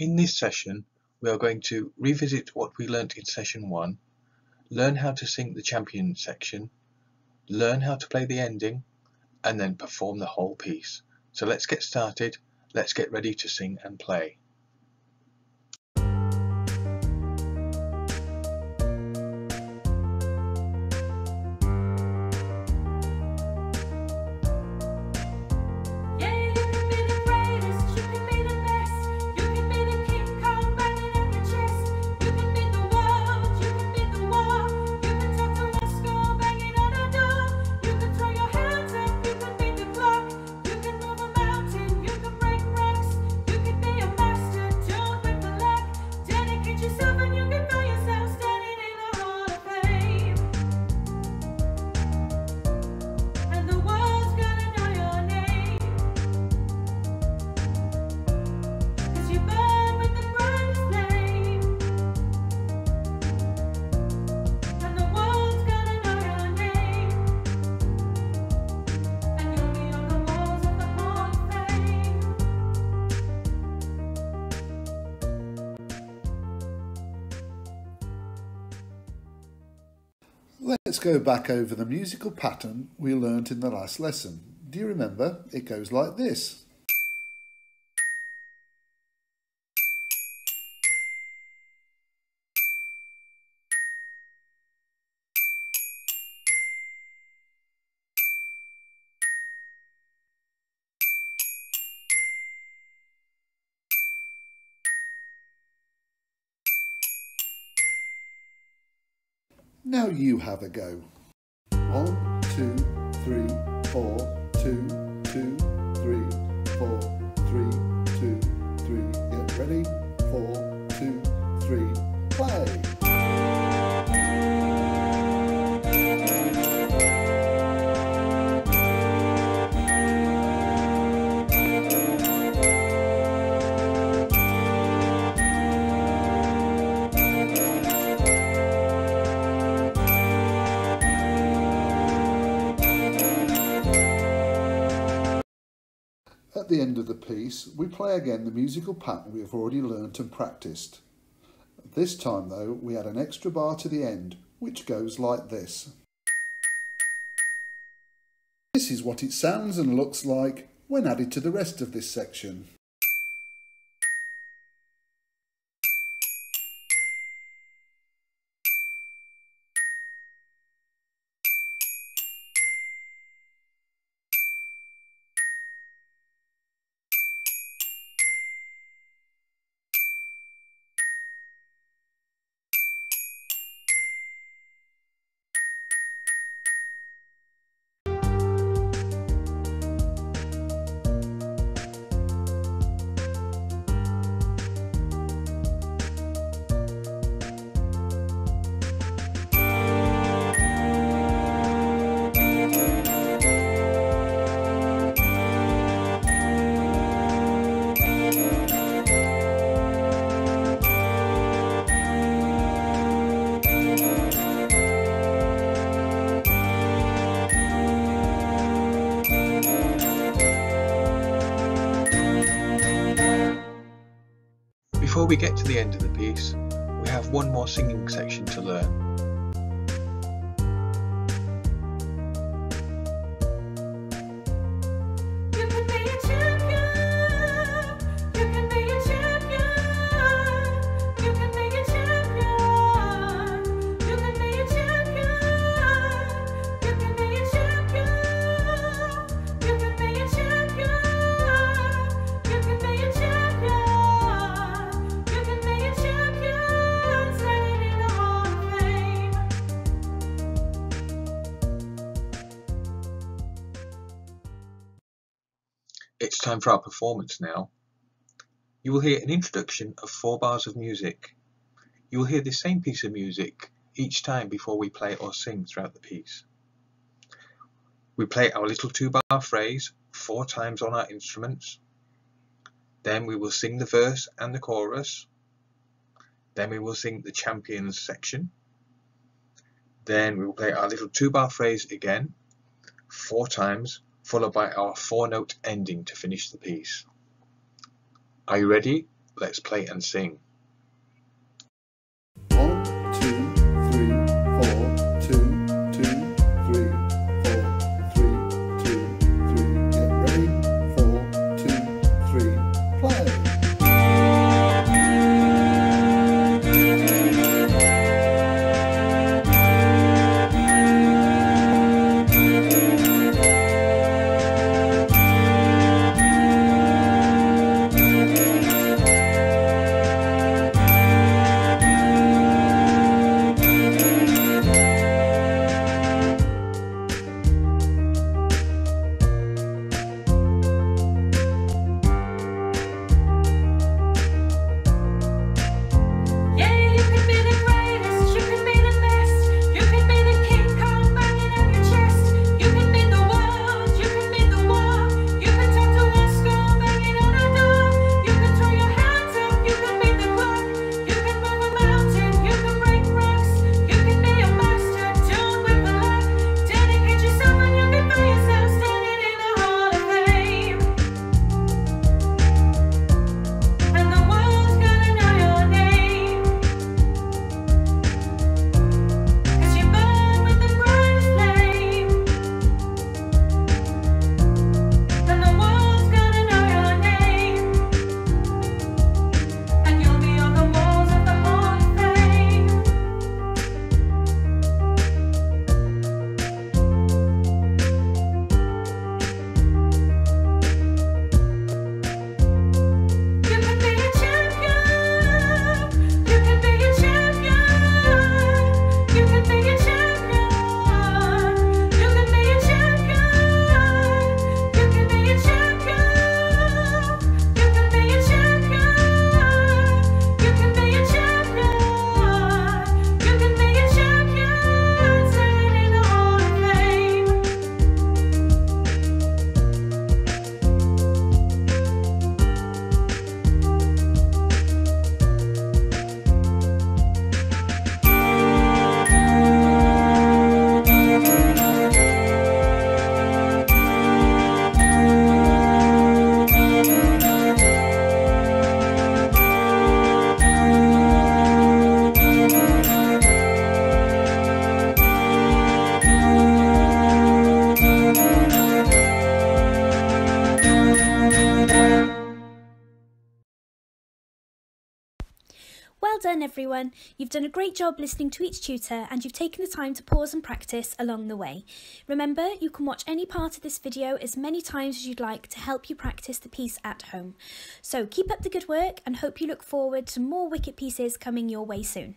In this session, we are going to revisit what we learnt in session 1, learn how to sing the champion section, learn how to play the ending, and then perform the whole piece. So let's get started, let's get ready to sing and play. Let's go back over the musical pattern we learnt in the last lesson. Do you remember? It goes like this. Now you have a go. One, two, three, four, two, two, three, four, three, two, three. Get ready? At the end of the piece, we play again the musical pattern we have already learnt and practiced. This time though, we add an extra bar to the end, which goes like this. This is what it sounds and looks like when added to the rest of this section. Before we get to the end of the piece, we have one more singing section to learn. It's time for our performance now. You will hear an introduction of four bars of music. You will hear the same piece of music each time before we play or sing throughout the piece. We play our little two bar phrase four times on our instruments. Then we will sing the verse and the chorus. Then we will sing the champions section. Then we will play our little two bar phrase again, four times, followed by our four-note ending to finish the piece. Are you ready? Let's play and sing. Well done everyone! You've done a great job listening to each tutor and you've taken the time to pause and practice along the way. Remember, you can watch any part of this video as many times as you'd like to help you practice the piece at home. So keep up the good work and hope you look forward to more WCET pieces coming your way soon.